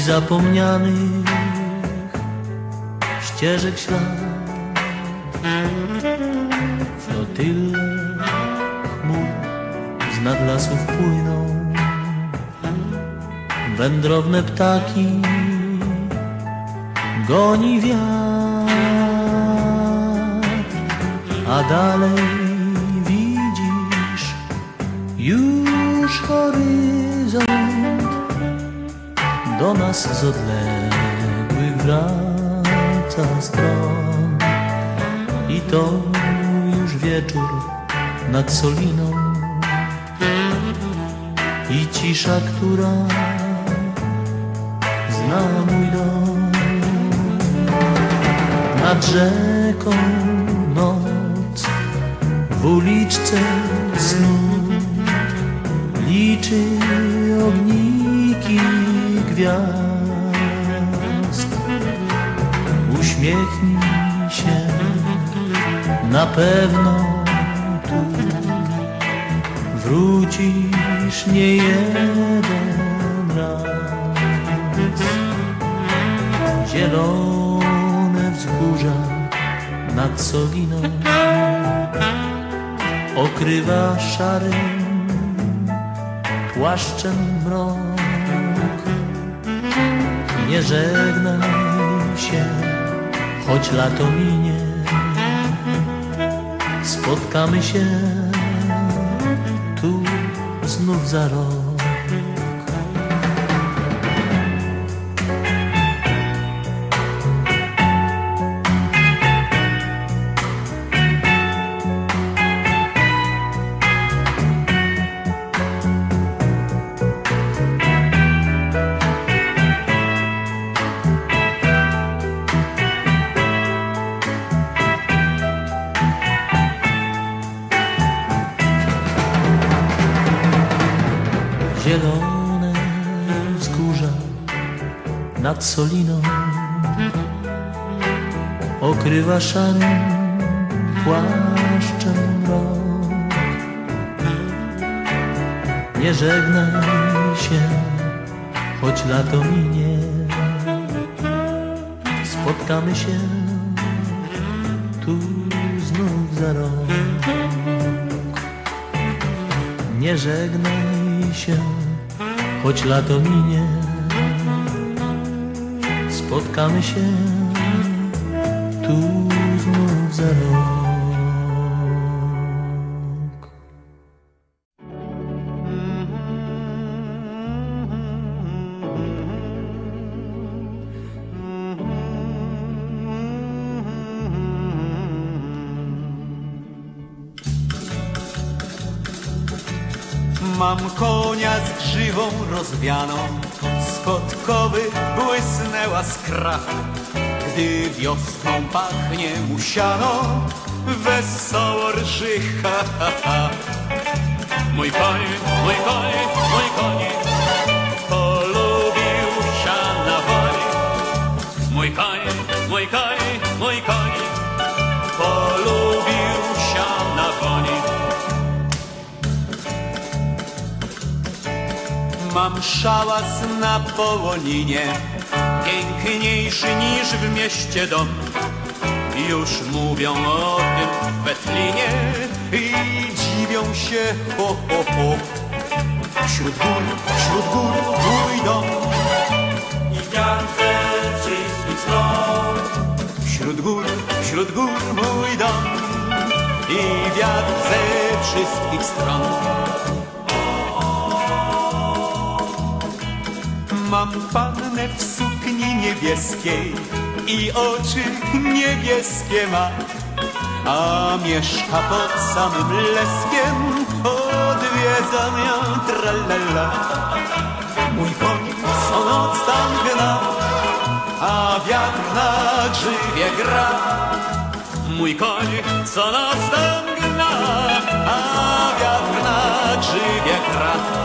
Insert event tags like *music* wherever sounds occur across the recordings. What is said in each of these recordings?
zapomnianych ścieżek ślad. Flotyle chmur z nad lasów płyną, wędrowne ptaki goni wiatr, a dalej widzisz już horyzont do nas z odległych wraca stron. I to już wieczór nad Soliną. I cisza, która zna mój dom. Nad rzeką noc w uliczce snu liczy ogniki gwiazd. Uśmiechnij się, na pewno tu wrócisz nie jeden raz. Zielone wzgórza nad Soliną okrywa szarym płaszczem mrok. Nie żegnaj się, choć lato minie. Spotkamy się tu znów za rok. Nad Soliną okrywa szarym płaszczem mrok. Nie żegnaj się, choć lato minie. Spotkamy się tu znów za rok. Nie żegnaj się, choć lato minie. Spotkamy się tu znów za rok. Mam konia z grzywą rozwianą, podkowy błysnęła skra. Gdy wiosną pachnie musiano, wesoło rży, ha, ha, *laughs* ha. Mój koń, mój koń, Szałas na Połoninie, piękniejszy niż w mieście dom. Już mówią o tym w Wetlinie i dziwią się, ho, ho, ho. Wśród gór, wśród gór mój dom I wiatr ze wszystkich stron Wśród gór, wśród gór mój dom i wiatr ze wszystkich stron. Mam pannę w sukni niebieskiej i oczy niebieskie ma, a mieszka pod samym leskiem, odwiedza mnie tralala. Mój koń co noc tam gna, a wiatr na grzywie gra. Mój koń co noc tam gna, a wiatr na grzywie gra.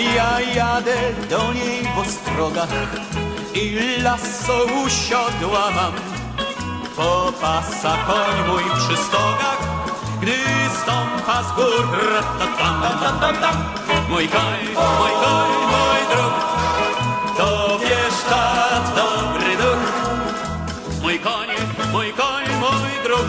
Ja jadę do niej w ostrogach i lasso u siodła mam. Po koń mój przy stogach gdy stąpa z gór. Tam, tam, tam, tam, tam. Mój koń, mój koń, mój druk, to wiesz, tak dobry duch. Mój koń, mój koń, mój druk,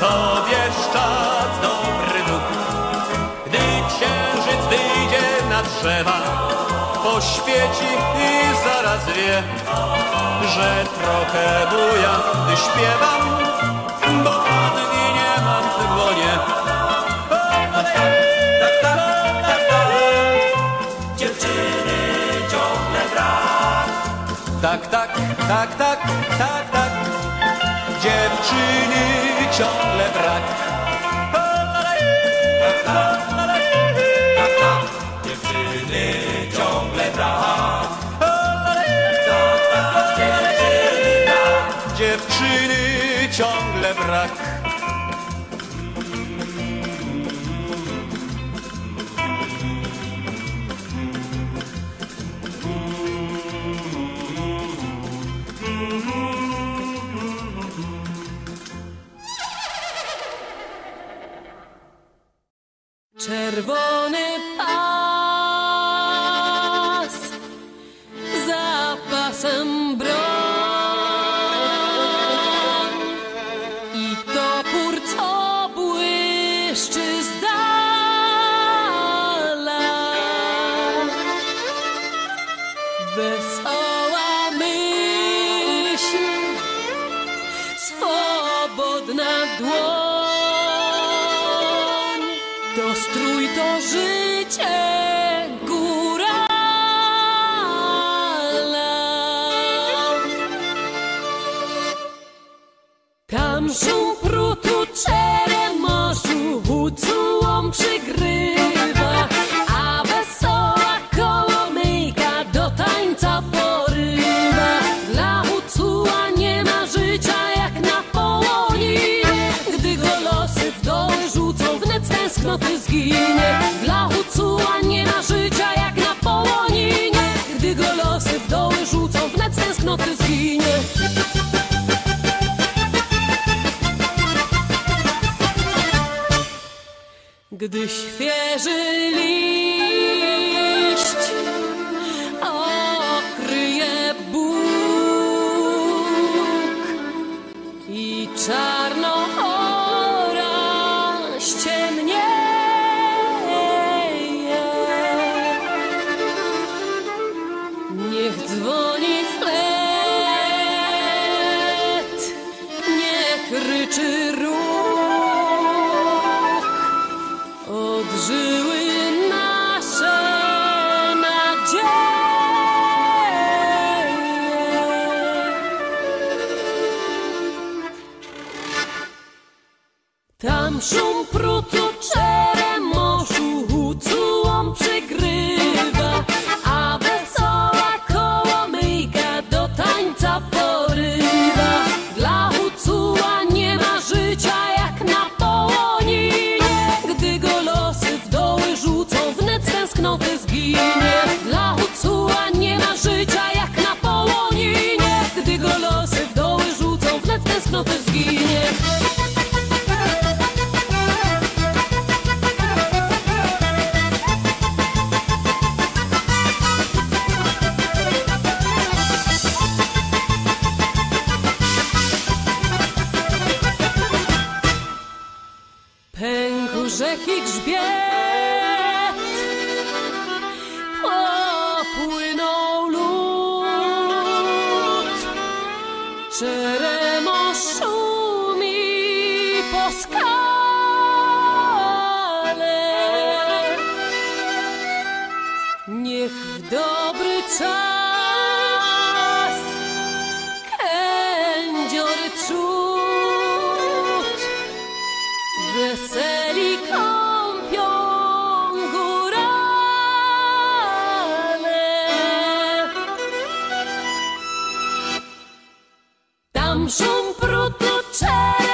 to wiesz, czas poświeci i zaraz wie, że trochę buja, gdy śpiewam, bo Anni nie mam w dłonie. Tak, tak, tak, tak. Dziewczyny ciągle brak. Tak, tak, tak, tak, tak, tak, dziewczyny ciągle brak. Tak, tak. Dziewczyny ciągle. Dziewczyny ciągle brak. Czerwony Wesoła myśl, swobodna dłoń. To strój, to życie. Tam szum prutu czeremoszu hucułom tęsknoty zginie. Dla hucuła nie ma życia jak na połoni, gdy go losy w doły rzucą, wnet tęsknoty zginie. Gdy świeży liść rzeki grzbiet, popłynął lód, czeremo szumi po skale. Niech w dobry czas Tam szum prutu